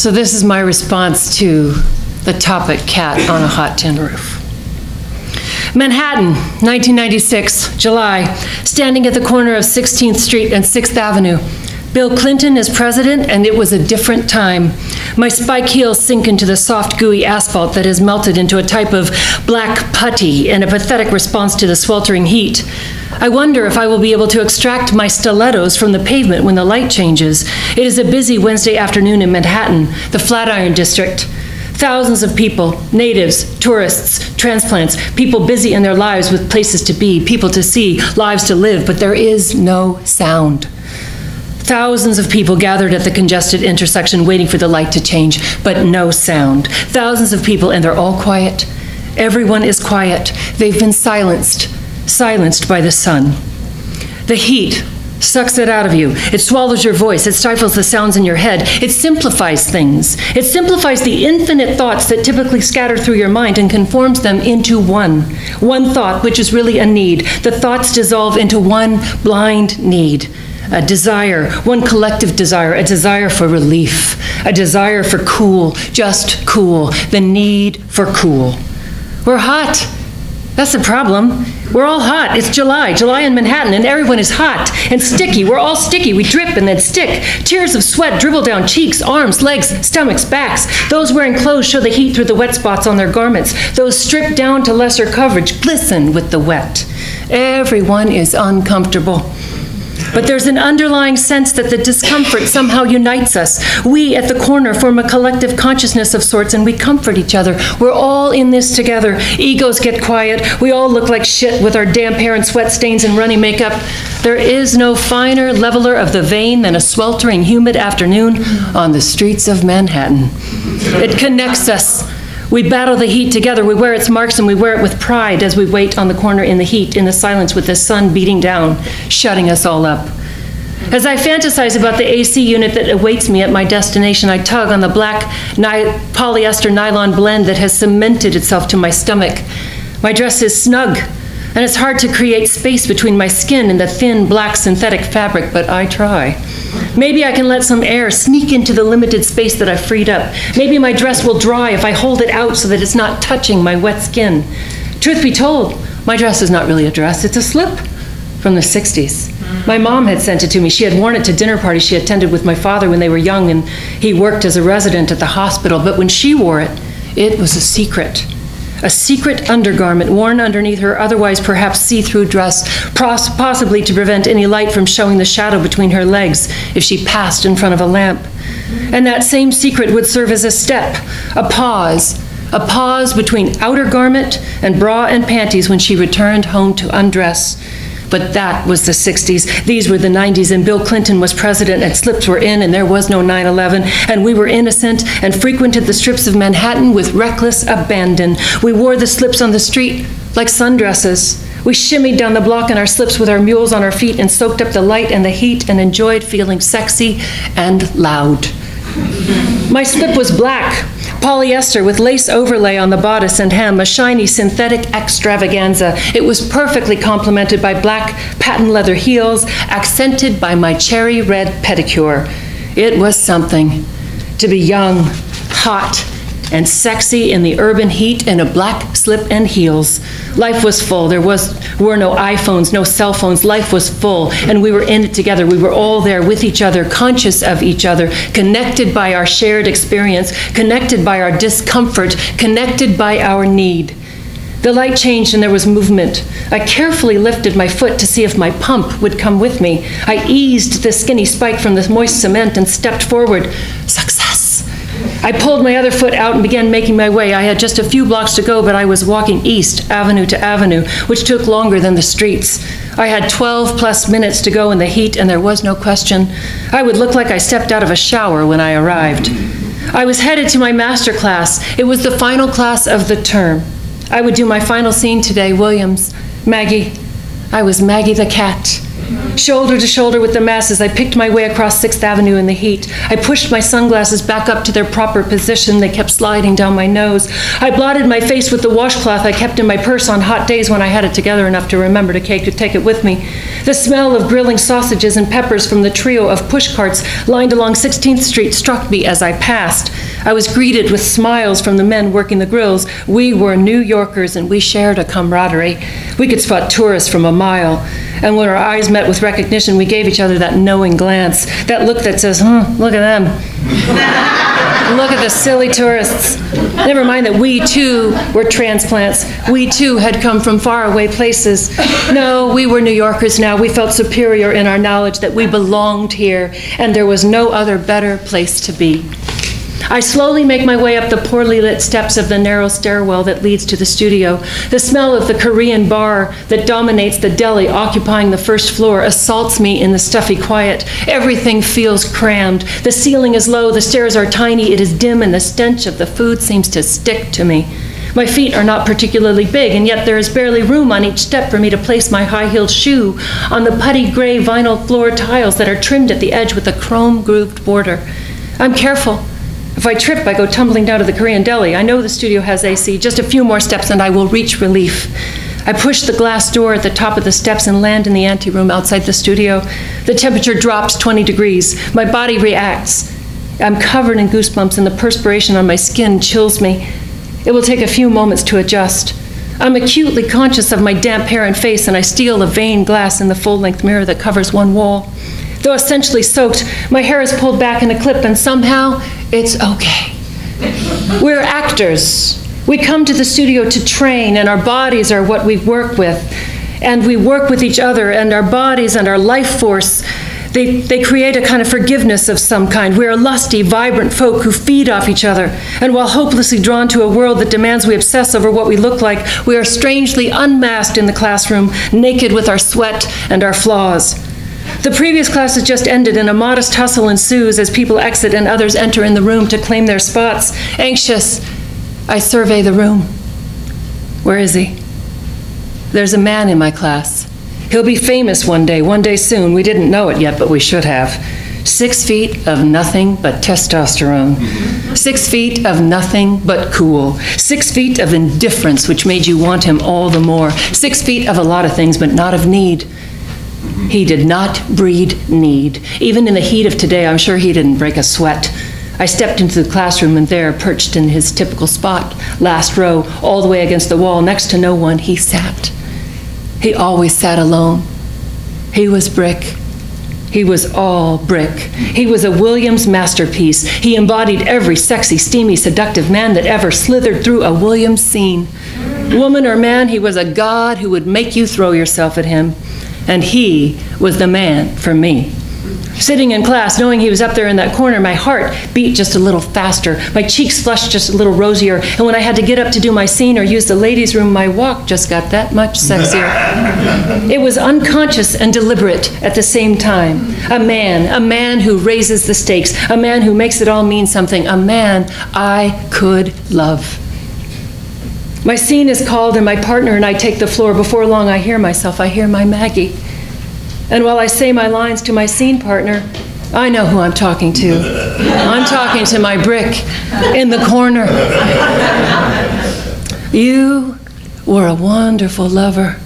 So this is my response to the topic cat on a hot tin roof. Manhattan, 1996, July, standing at the corner of 16th Street and 6th Avenue. Bill Clinton is president, and it was a different time. My spike heels sink into the soft, gooey asphalt that has melted into a type of black putty in a pathetic response to the sweltering heat. I wonder if I will be able to extract my stilettos from the pavement when the light changes. It is a busy Wednesday afternoon in Manhattan, the Flatiron District. Thousands of people, natives, tourists, transplants, people busy in their lives with places to be, people to see, lives to live, but there is no sound. Thousands of people gathered at the congested intersection waiting for the light to change, but no sound. Thousands of people, and they're all quiet. Everyone is quiet. They've been silenced, silenced by the sun. The heat sucks it out of you. It swallows your voice. It stifles the sounds in your head. It simplifies things. It simplifies the infinite thoughts that typically scatter through your mind and conforms them into one. One thought, which is really a need. The thoughts dissolve into one blind need a desire, one collective desire, a desire for relief, a desire for cool, just cool, the need for cool. We're hot. That's the problem. We're all hot. It's July, July in Manhattan, and everyone is hot and sticky. We're all sticky. We drip and then stick. Tears of sweat dribble down cheeks, arms, legs, stomachs, backs. Those wearing clothes show the heat through the wet spots on their garments. Those stripped down to lesser coverage glisten with the wet. Everyone is uncomfortable. But there's an underlying sense that the discomfort somehow unites us. We at the corner form a collective consciousness of sorts and we comfort each other. We're all in this together. Egos get quiet. We all look like shit with our damp hair and sweat stains and runny makeup. There is no finer leveler of the vain than a sweltering, humid afternoon on the streets of Manhattan. It connects us. We battle the heat together. We wear its marks and we wear it with pride as we wait on the corner in the heat, in the silence, with the sun beating down, shutting us all up. As I fantasize about the AC unit that awaits me at my destination, I tug on the black ni polyester nylon blend that has cemented itself to my stomach. My dress is snug, and it's hard to create space between my skin and the thin black synthetic fabric, but I try. Maybe I can let some air sneak into the limited space that I've freed up. Maybe my dress will dry if I hold it out so that it's not touching my wet skin. Truth be told, my dress is not really a dress, it's a slip from the 60s. My mom had sent it to me. She had worn it to dinner parties she attended with my father when they were young, and he worked as a resident at the hospital. But when she wore it, it was a secret a secret undergarment worn underneath her otherwise perhaps see through dress, possibly to prevent any light from showing the shadow between her legs if she passed in front of a lamp. And that same secret would serve as a step, a pause, a pause between outer garment and bra and panties when she returned home to undress but that was the 60s. These were the 90s, and Bill Clinton was president, and slips were in, and there was no 9 11. And we were innocent and frequented the strips of Manhattan with reckless abandon. We wore the slips on the street like sundresses. We shimmied down the block in our slips with our mules on our feet and soaked up the light and the heat and enjoyed feeling sexy and loud. My slip was black, polyester with lace overlay on the bodice and hem, a shiny synthetic extravaganza. It was perfectly complemented by black patent leather heels, accented by my cherry red pedicure. It was something to be young, hot, and sexy in the urban heat in a black slip and heels. Life was full. There was, were no iPhones, no cell phones. Life was full, and we were in it together. We were all there with each other, conscious of each other, connected by our shared experience, connected by our discomfort, connected by our need. The light changed and there was movement. I carefully lifted my foot to see if my pump would come with me. I eased the skinny spike from the moist cement and stepped forward. Success! I pulled my other foot out and began making my way. I had just a few blocks to go, but I was walking east, avenue to avenue, which took longer than the streets. I had 12 plus minutes to go in the heat, and there was no question. I would look like I stepped out of a shower when I arrived. I was headed to my master class. It was the final class of the term. I would do my final scene today, Williams. Maggie. I was Maggie the cat. Shoulder to shoulder with the masses, I picked my way across 6th Avenue in the heat. I pushed my sunglasses back up to their proper position. They kept sliding down my nose. I blotted my face with the washcloth I kept in my purse on hot days when I had it together enough to remember to take it with me. The smell of grilling sausages and peppers from the trio of pushcarts lined along 16th Street struck me as I passed. I was greeted with smiles from the men working the grills. We were New Yorkers and we shared a camaraderie. We could spot tourists from a mile. And when our eyes met with recognition, we gave each other that knowing glance, that look that says, hmm, look at them. look at the silly tourists. Never mind that we too were transplants. We too had come from faraway places. No, we were New Yorkers now. We felt superior in our knowledge that we belonged here and there was no other better place to be. I slowly make my way up the poorly lit steps of the narrow stairwell that leads to the studio. The smell of the Korean bar that dominates the deli occupying the first floor assaults me in the stuffy quiet. Everything feels crammed. The ceiling is low, the stairs are tiny, it is dim, and the stench of the food seems to stick to me. My feet are not particularly big, and yet there is barely room on each step for me to place my high heeled shoe on the putty gray vinyl floor tiles that are trimmed at the edge with a chrome grooved border. I'm careful. If I trip, I go tumbling down to the Korean deli. I know the studio has AC. Just a few more steps and I will reach relief. I push the glass door at the top of the steps and land in the anteroom outside the studio. The temperature drops 20 degrees. My body reacts. I'm covered in goosebumps and the perspiration on my skin chills me. It will take a few moments to adjust. I'm acutely conscious of my damp hair and face, and I steal a veined glass in the full length mirror that covers one wall. Though essentially soaked, my hair is pulled back in a clip, and somehow it's okay. We're actors. We come to the studio to train, and our bodies are what we work with. And we work with each other, and our bodies and our life force. They, they create a kind of forgiveness of some kind. We are lusty, vibrant folk who feed off each other. And while hopelessly drawn to a world that demands we obsess over what we look like, we are strangely unmasked in the classroom, naked with our sweat and our flaws. The previous class has just ended, and a modest hustle ensues as people exit and others enter in the room to claim their spots. Anxious, I survey the room. Where is he? There's a man in my class. He'll be famous one day, one day soon. We didn't know it yet, but we should have. Six feet of nothing but testosterone. Six feet of nothing but cool. Six feet of indifference, which made you want him all the more. Six feet of a lot of things, but not of need. He did not breed need. Even in the heat of today, I'm sure he didn't break a sweat. I stepped into the classroom, and there, perched in his typical spot, last row, all the way against the wall, next to no one, he sat. He always sat alone. He was brick. He was all brick. He was a Williams masterpiece. He embodied every sexy, steamy, seductive man that ever slithered through a Williams scene. Woman or man, he was a god who would make you throw yourself at him and he was the man for me. Sitting in class, knowing he was up there in that corner, my heart beat just a little faster. My cheeks flushed just a little rosier. And when I had to get up to do my scene or use the ladies' room, my walk just got that much sexier. it was unconscious and deliberate at the same time. A man, a man who raises the stakes, a man who makes it all mean something, a man I could love. My scene is called, and my partner and I take the floor. Before long, I hear myself. I hear my Maggie. And while I say my lines to my scene partner, I know who I'm talking to. I'm talking to my brick in the corner. You were a wonderful lover,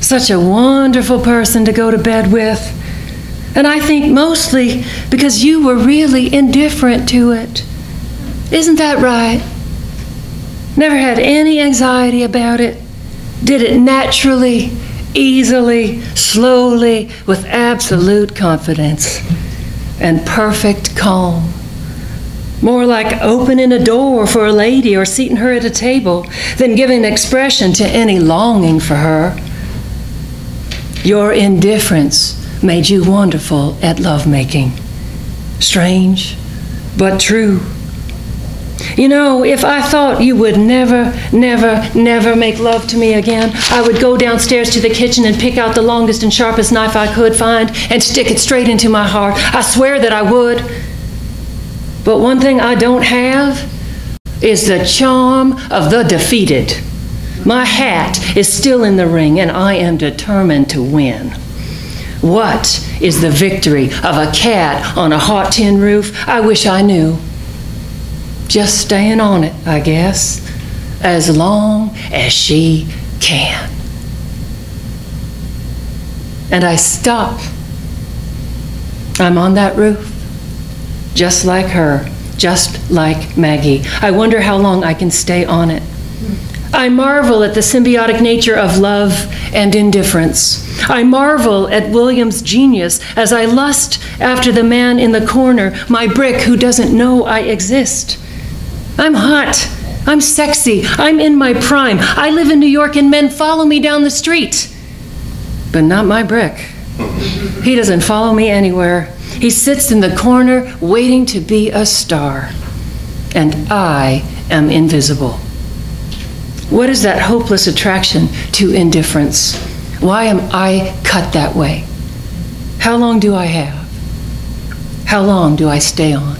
such a wonderful person to go to bed with. And I think mostly because you were really indifferent to it. Isn't that right? Never had any anxiety about it. Did it naturally, easily, slowly, with absolute confidence and perfect calm. More like opening a door for a lady or seating her at a table than giving expression to any longing for her. Your indifference made you wonderful at lovemaking. Strange, but true. You know, if I thought you would never, never, never make love to me again, I would go downstairs to the kitchen and pick out the longest and sharpest knife I could find and stick it straight into my heart. I swear that I would. But one thing I don't have is the charm of the defeated. My hat is still in the ring, and I am determined to win. What is the victory of a cat on a hot tin roof? I wish I knew. Just staying on it, I guess, as long as she can. And I stop. I'm on that roof, just like her, just like Maggie. I wonder how long I can stay on it. I marvel at the symbiotic nature of love and indifference. I marvel at Williams' genius as I lust after the man in the corner, my brick who doesn't know I exist. I'm hot. I'm sexy. I'm in my prime. I live in New York and men follow me down the street. But not my brick. He doesn't follow me anywhere. He sits in the corner waiting to be a star. And I am invisible. What is that hopeless attraction to indifference? Why am I cut that way? How long do I have? How long do I stay on?